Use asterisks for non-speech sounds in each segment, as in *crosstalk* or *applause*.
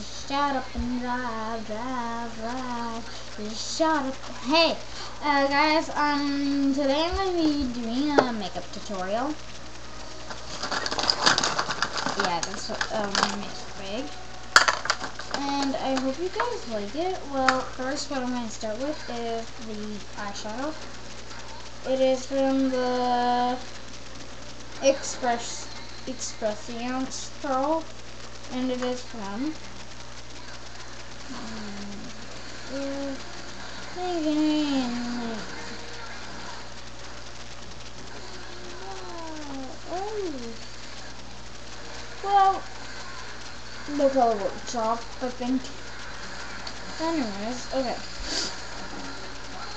Shut up and drive, drive, drive. Just shut up. Hey, uh, guys, um, today I'm going to be doing a makeup tutorial. Yeah, that's um, makes big. And I hope you guys like it. Well, first what I'm going to start with is the eyeshadow. It is from the Express Expressions Pearl, and it is from well, the color workshop, I think. Anyways, okay.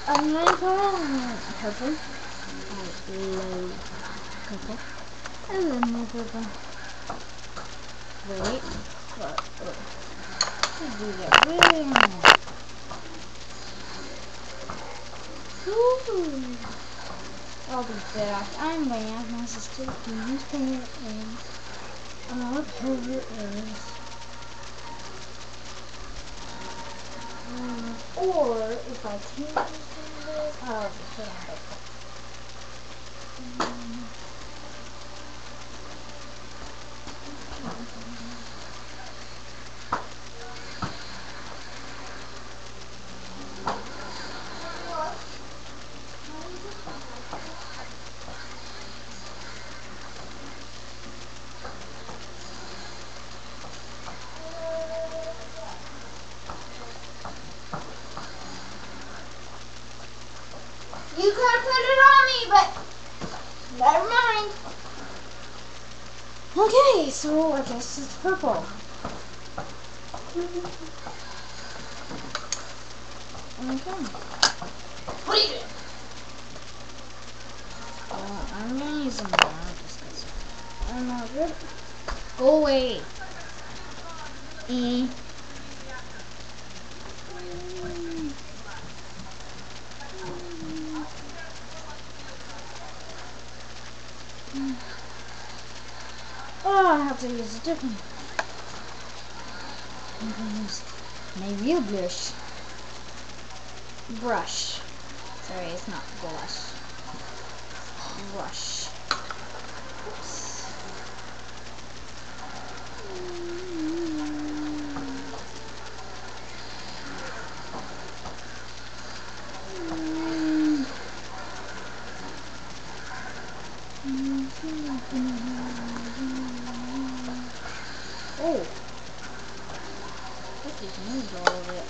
I'm gonna put purple. I love purple. I love my purple. Wait, but, do that. Ooh. I'll be back. I'm my sister to use paint and I'm what color is. Um, or if I can't use this, I'll just put on it. Um, You could have put it on me, but never. Okay, so I guess it's purple. Okay. What are you doing? Uh, I'm gonna use them now just because I'm not good. Go away. E. I have to use a different. I'm gonna use my real blush. Brush. Sorry, it's not blush. Brush. Oops. Oh. These moves all over it.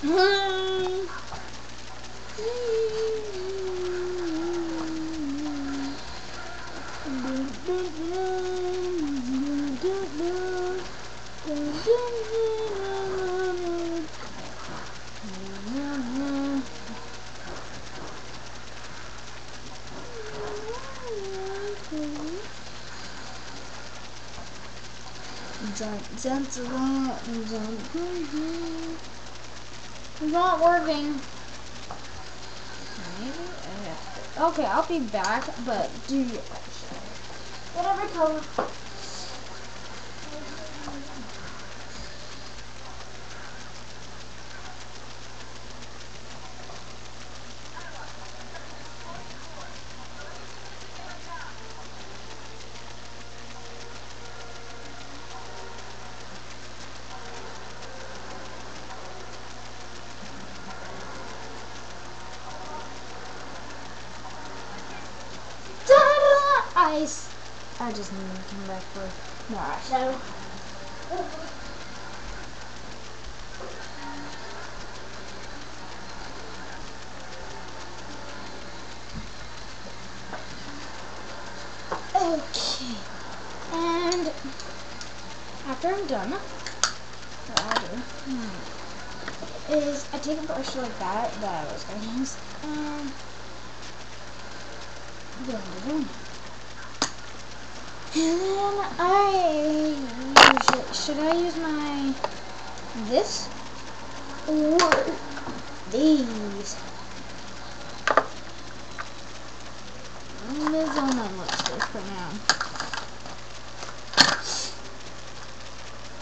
Jump, jump, jump. It's not working. Okay, I'll be back, but do your Whatever color. Ta-da! I just need to come back for more eyeshadow. Okay. And after I'm done, what I'll do hmm, is I take a brush like that that I was going to use and it in. And I should I use my, this, or these? This on my lipstick for now.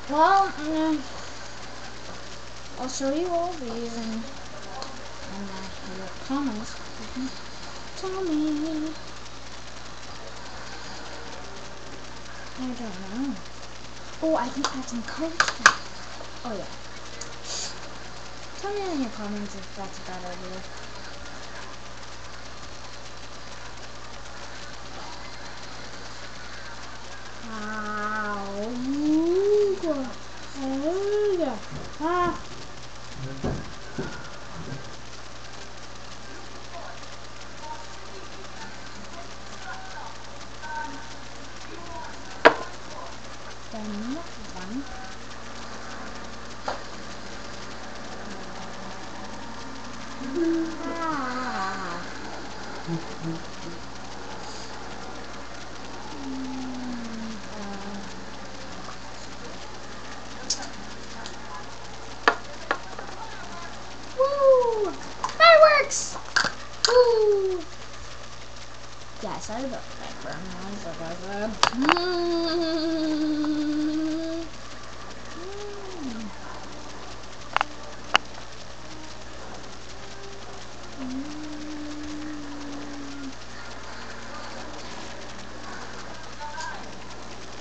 Well, mm, I'll show you all these and, comments. Tell me. I don't know. Oh, I can add some colors. Oh yeah. Tell me in your comments if that's a bad idea. I.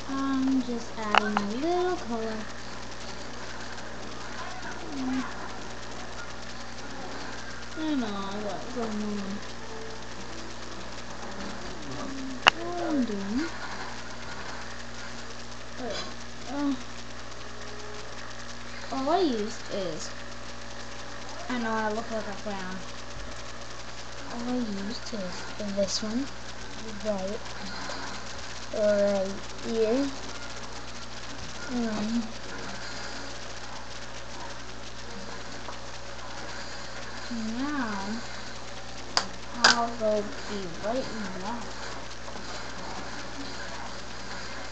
I'm just adding a little color. I know what's going on. What Doing. All I used is. I know I look like a clown. All I used is this one. Right. Right here. And now I'll go be right now.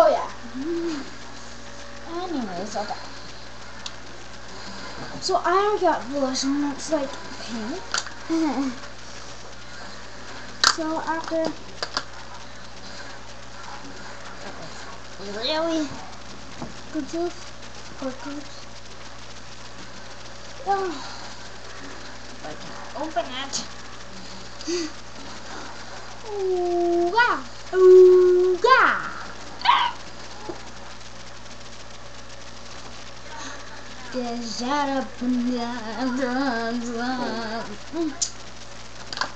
Oh yeah. Anyways, okay. So I got blush and It's like pink. *laughs* so after really good juice, good juice. Oh, I can open it. Ooga, ooga.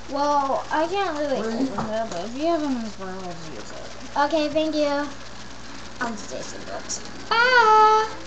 Well, I can't really open it, but if you have an inspiration, use it. Okay, thank you. I'm Stacy Brooks. Bye!